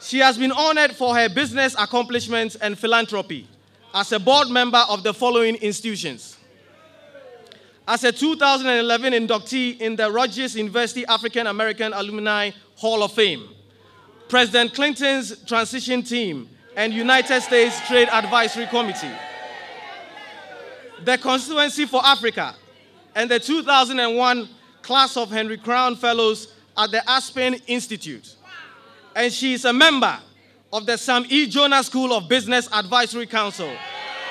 She has been honored for her business accomplishments and philanthropy as a board member of the following institutions. As a 2011 inductee in the Rutgers University African American Alumni Hall of Fame, President Clinton's transition team, and United States Trade Advisory Committee, the Constituency for Africa, and the 2001 class of Henry Crown Fellows at the Aspen Institute. And she is a member of the Sam E. Jonah School of Business Advisory Council.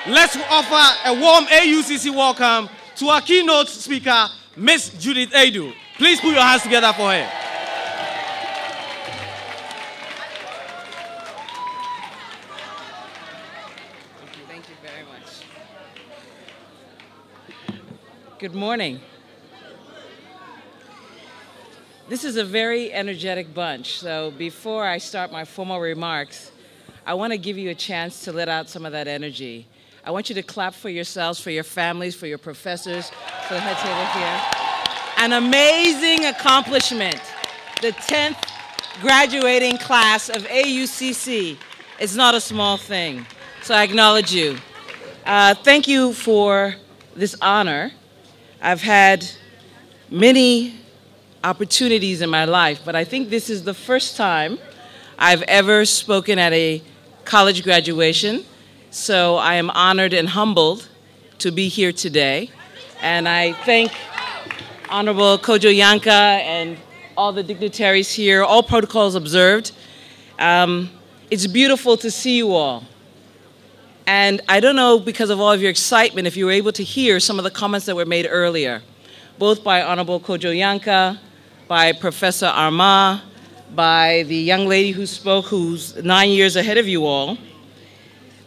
Let's offer a warm AUCC welcome to our keynote speaker, Miss Judith Aidoo. Please put your hands together for her. Thank you, thank you very much. Good morning. This is a very energetic bunch, so before I start my formal remarks, I want to give you a chance to let out some of that energy. I want you to clap for yourselves, for your families, for your professors, for the head table here. An amazing accomplishment. The 10th graduating class of AUCC is not a small thing, so I acknowledge you. Uh, thank you for this honor. I've had many opportunities in my life, but I think this is the first time I've ever spoken at a college graduation. So I am honored and humbled to be here today. And I thank Honorable Kojo Yankah and all the dignitaries here, all protocols observed. Um, it's beautiful to see you all. And I don't know, because of all of your excitement, if you were able to hear some of the comments that were made earlier, both by Honorable Kojo Yankah, by Professor Armah, by the young lady who spoke, who's nine years ahead of you all,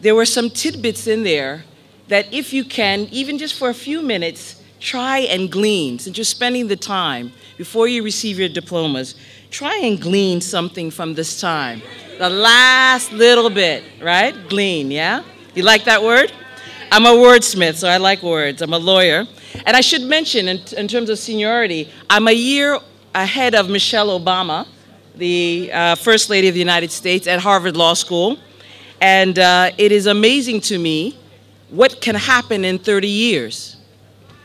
there were some tidbits in there that if you can, even just for a few minutes, try and glean, since you're spending the time before you receive your diplomas, try and glean something from this time. The last little bit, right? Glean, yeah? You like that word? I'm a wordsmith, so I like words. I'm a lawyer. And I should mention, in, in terms of seniority, I'm a year ahead of Michelle Obama, the uh, First Lady of the United States at Harvard Law School. And uh, it is amazing to me what can happen in 30 years.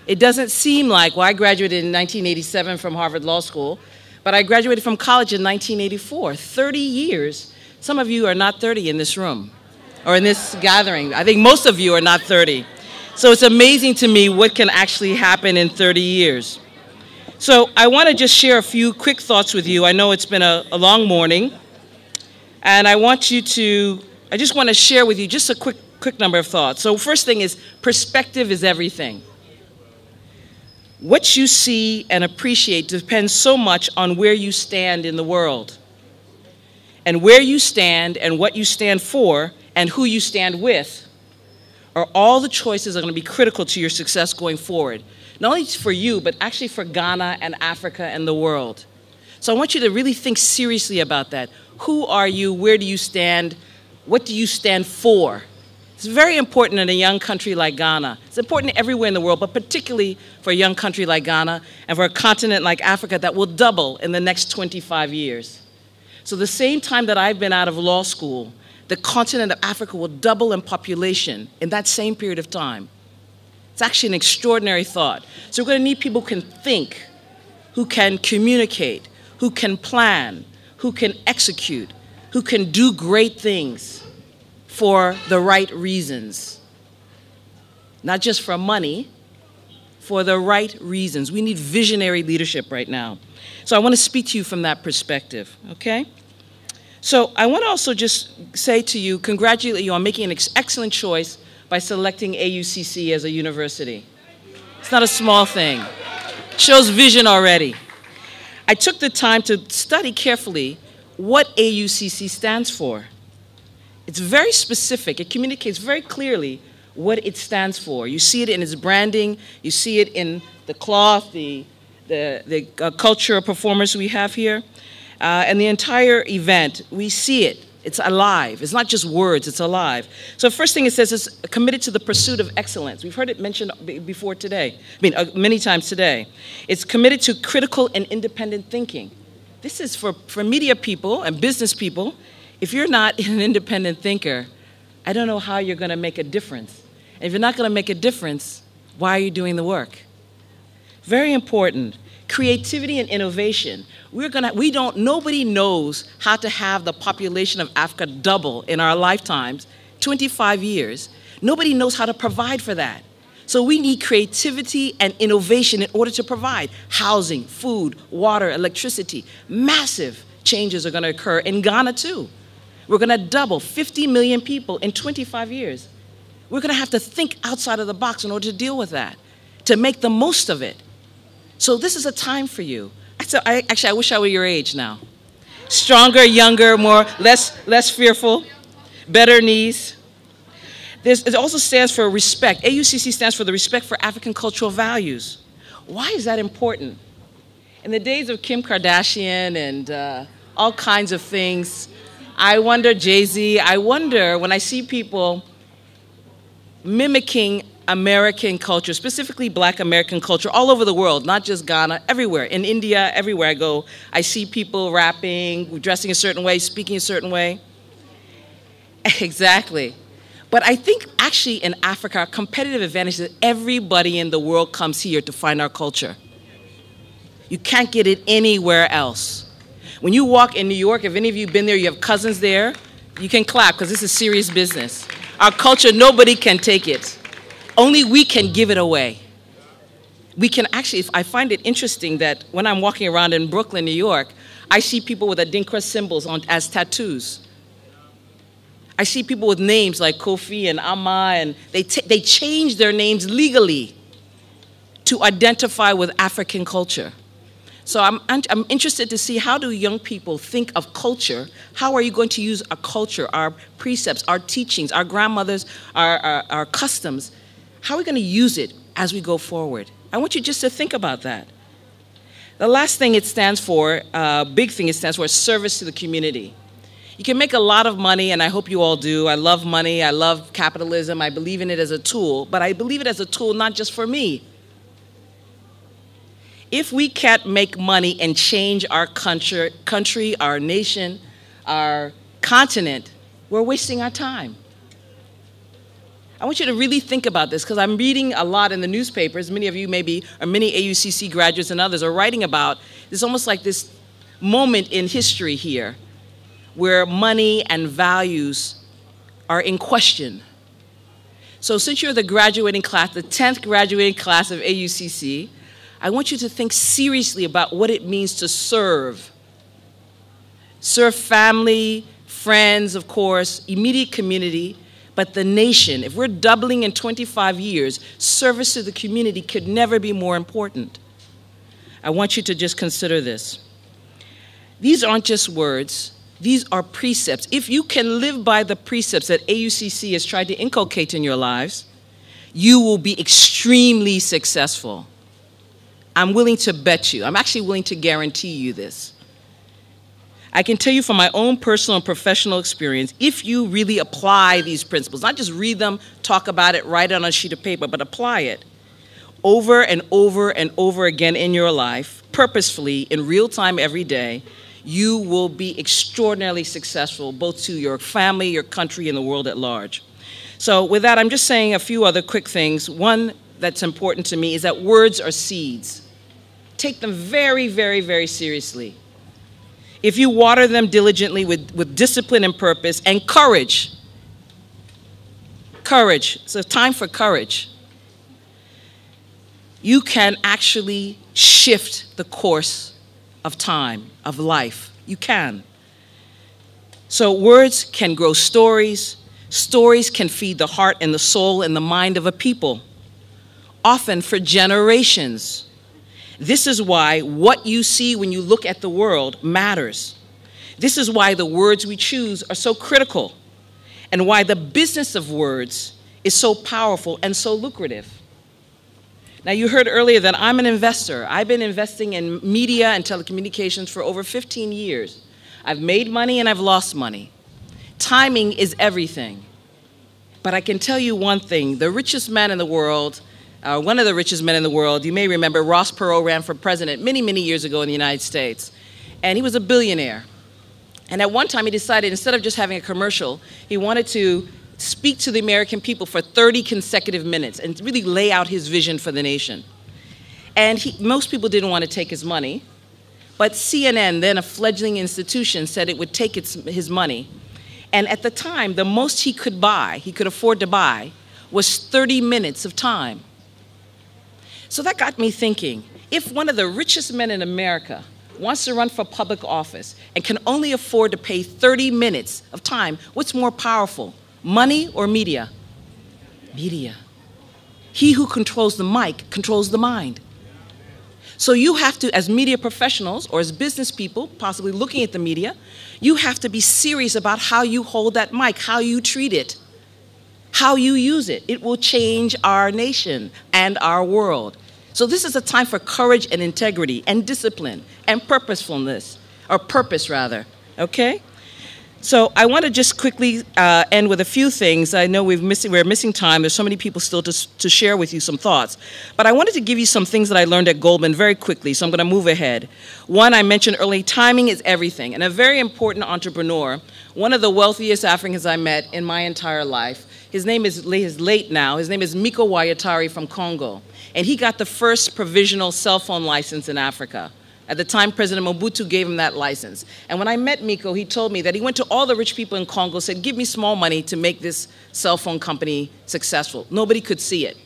It doesn't seem like, well, I graduated in 1987 from Harvard Law School, but I graduated from college in 1984. 30 years. Some of you are not 30 in this room or in this gathering. I think most of you are not 30. So it's amazing to me what can actually happen in 30 years. So I want to just share a few quick thoughts with you. I know it's been a, a long morning, and I want you to, I just want to share with you just a quick, quick number of thoughts. So first thing is perspective is everything. What you see and appreciate depends so much on where you stand in the world. And where you stand and what you stand for and who you stand with are all the choices that are going to be critical to your success going forward not only for you, but actually for Ghana and Africa and the world. So I want you to really think seriously about that. Who are you? Where do you stand? What do you stand for? It's very important in a young country like Ghana. It's important everywhere in the world, but particularly for a young country like Ghana and for a continent like Africa that will double in the next 25 years. So, the same time that I've been out of law school, the continent of Africa will double in population in that same period of time. It's actually an extraordinary thought. So we're going to need people who can think, who can communicate, who can plan, who can execute, who can do great things for the right reasons. Not just for money, for the right reasons. We need visionary leadership right now. So I want to speak to you from that perspective, okay? So I want to also just say to you, congratulate you on making an ex excellent choice by selecting AUCC as a university. It's not a small thing. Shows vision already. I took the time to study carefully what AUCC stands for. It's very specific. It communicates very clearly what it stands for. You see it in its branding. You see it in the cloth, the, the, the uh, cultural performers we have here. Uh, and the entire event, we see it. It's alive. It's not just words, it's alive. So, first thing it says is committed to the pursuit of excellence. We've heard it mentioned before today, I mean, uh, many times today. It's committed to critical and independent thinking. This is for, for media people and business people. If you're not an independent thinker, I don't know how you're going to make a difference. And if you're not going to make a difference, why are you doing the work? Very important. Creativity and innovation. We're gonna, we don't, nobody knows how to have the population of Africa double in our lifetimes, 25 years. Nobody knows how to provide for that. So we need creativity and innovation in order to provide housing, food, water, electricity. Massive changes are to occur in Ghana too. We're to double 50 million people in 25 years. We're to have to think outside of the box in order to deal with that, to make the most of it. So this is a time for you. I, actually, I wish I were your age now. Stronger, younger, more, less, less fearful, better knees. There's, it also stands for respect. AUCC stands for the respect for African cultural values. Why is that important? In the days of Kim Kardashian and uh, all kinds of things, I wonder, Jay Z, I wonder when I see people mimicking American culture, specifically black American culture, all over the world, not just Ghana, everywhere. In India, everywhere I go, I see people rapping, dressing a certain way, speaking a certain way. Exactly. But I think actually in Africa, our competitive advantage is everybody in the world comes here to find our culture. You can't get it anywhere else. When you walk in New York, if any of you have been there, you have cousins there, you can clap because this is serious business. Our culture, nobody can take it. Only we can give it away. We can actually, I find it interesting that when I'm walking around in Brooklyn, New York, I see people with Adinkra symbols on, as tattoos. I see people with names like Kofi and Ama, and they, they change their names legally to identify with African culture. So I'm, I'm interested to see how do young people think of culture? How are you going to use our culture, our precepts, our teachings, our grandmothers, our, our, our customs? How are we going to use it as we go forward? I want you just to think about that. The last thing it stands for, uh, big thing it stands for, is service to the community. You can make a lot of money, and I hope you all do. I love money, I love capitalism, I believe in it as a tool, but I believe it as a tool not just for me. If we can't make money and change our country, country our nation, our continent, we're wasting our time. I want you to really think about this because I'm reading a lot in the newspapers. Many of you, maybe, or many AUCC graduates and others, are writing about. It's almost like this moment in history here where money and values are in question. So, since you're the graduating class, the 10th graduating class of AUCC, I want you to think seriously about what it means to serve. Serve family, friends, of course, immediate community, but the nation. If we're doubling in 25 years, service to the community could never be more important. I want you to just consider this. These aren't just words, these are precepts. If you can live by the precepts that AUCC has tried to inculcate in your lives, you will be extremely successful. I'm willing to bet you, I'm actually willing to guarantee you this. I can tell you from my own personal and professional experience, if you really apply these principles, not just read them, talk about it, write it on a sheet of paper, but apply it over and over and over again in your life, purposefully, in real time every day, you will be extraordinarily successful, both to your family, your country, and the world at large. So, with that, I'm just saying a few other quick things. One that's important to me is that words are seeds. Take them very, very, very seriously. If you water them diligently with, with discipline and purpose and courage, courage, it's a time for courage, you can actually shift the course of time, of life. You can. So, words can grow stories. Stories can feed the heart and the soul and the mind of a people, often for generations. This is why what you see when you look at the world matters. This is why the words we choose are so critical, and why the business of words is so powerful and so lucrative. Now, you heard earlier that I'm an investor. I've been investing in media and telecommunications for over 15 years. I've made money and I've lost money. Timing is everything. But I can tell you one thing the richest man in the world, uh, one of the richest men in the world, you may remember Ross Perot ran for president many, many years ago in the United States. And he was a billionaire. And at one time, he decided instead of just having a commercial, he wanted to speak to the American people for 30 consecutive minutes and really lay out his vision for the nation. And he, most people didn't want to take his money, but CNN, then a fledgling institution, said it would take its, his money. And at the time, the most he could buy, he could afford to buy, was 30 minutes of time. So that got me thinking if one of the richest men in America wants to run for public office and can only afford to pay 30 minutes of time, what's more powerful, money or media? Media. He who controls the mic controls the mind. So you have to, as media professionals or as business people, possibly looking at the media, you have to be serious about how you hold that mic, how you treat it, how you use it. It will change our nation and our world. So this is a time for courage and integrity and discipline and purposefulness, or purpose rather, okay? So I want to just quickly uh, end with a few things. I know we've missing, we're missing time. There's so many people still to, to share with you some thoughts. But I wanted to give you some things that I learned at Goldman very quickly, so I'm going to move ahead. One, I mentioned early, timing is everything. And a very important entrepreneur, one of the wealthiest Africans I met in my entire life, his name is he's late now. His name is Miko Rwayitare from Congo. And he got the first provisional cell phone license in Africa. At the time, President Mobutu gave him that license. And when I met Miko, he told me that he went to all the rich people in Congo, said, give me small money to make this cell phone company successful. Nobody could see it.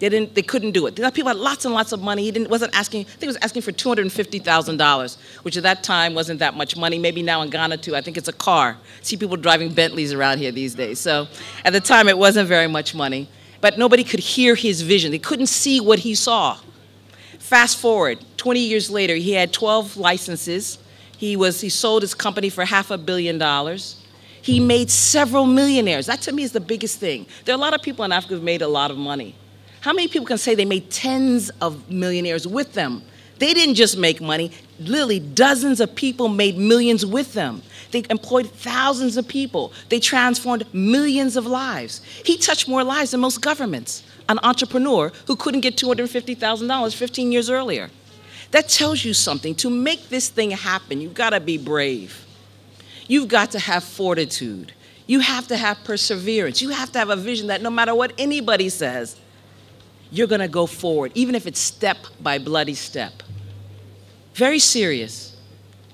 They, didn't, they couldn't do it. People had lots and lots of money. He didn't, wasn't asking, I think he was asking for $250,000, which at that time wasn't that much money. Maybe now in Ghana too, I think it's a car. See people driving Bentleys around here these days. So at the time, it wasn't very much money. But nobody could hear his vision. They couldn't see what he saw. Fast forward, 20 years later, he had 12 licenses. He, was, he sold his company for half a billion dollars. He made several millionaires. That to me is the biggest thing. There are a lot of people in Africa who've made a lot of money. How many people can say they made tens of millionaires with them? They didn't just make money, literally dozens of people made millions with them. They employed thousands of people. They transformed millions of lives. He touched more lives than most governments an entrepreneur who couldn't get $250,000 15 years earlier. That tells you something. To make this thing happen, you've got to be brave. You've got to have fortitude. You have to have perseverance. You have to have a vision that no matter what anybody says, you're going to go forward, even if it's step by bloody step. Very serious.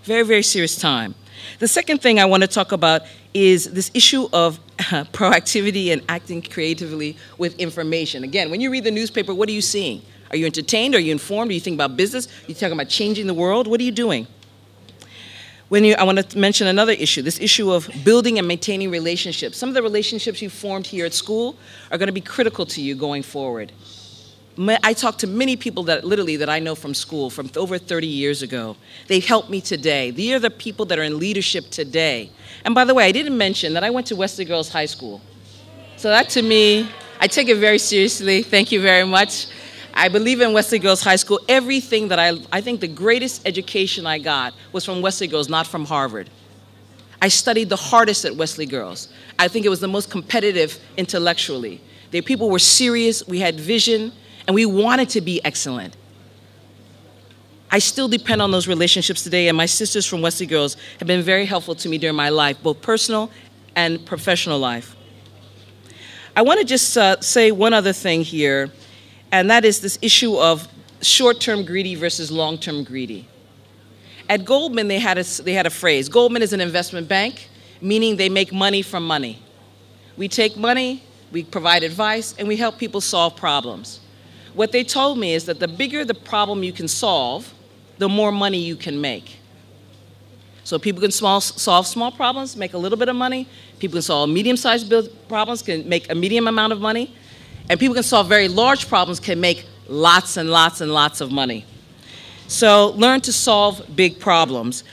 Very, very serious time. The second thing I want to talk about is this issue of uh, proactivity and acting creatively with information. Again, when you read the newspaper, what are you seeing? Are you entertained? Are you informed? Are you thinking about business? Are you talking about changing the world? What are you doing? When you, I want to mention another issue, this issue of building and maintaining relationships. Some of the relationships you formed here at school are going to be critical to you going forward. I talk to many people that literally that I know from school from over 30 years ago. They helped me today. They are the people that are in leadership today. And by the way, I didn't mention that I went to Wesley Girls High School. So that to me, I take it very seriously. Thank you very much. I believe in Wesley Girls High School. Everything that I, I think the greatest education I got was from Wesley Girls, not from Harvard. I studied the hardest at Wesley Girls. I think it was the most competitive intellectually. The people were serious, we had vision, and we wanted to be excellent. I still depend on those relationships today, and my sisters from Wesley Girls have been very helpful to me during my life, both personal and professional life. I want to just uh, say one other thing here, and that is this issue of short-term greedy versus long-term greedy. At Goldman, they had, a, they had a phrase. Goldman is an investment bank, meaning they make money from money. We take money, we provide advice, and we help people solve problems. What they told me is that the bigger the problem you can solve, the more money you can make. So people can small, solve small problems, make a little bit of money. People can solve medium-sized problems, can make a medium amount of money. And people can solve very large problems, can make lots and lots and lots of money. So learn to solve big problems.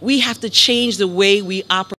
We have to change the way we operate.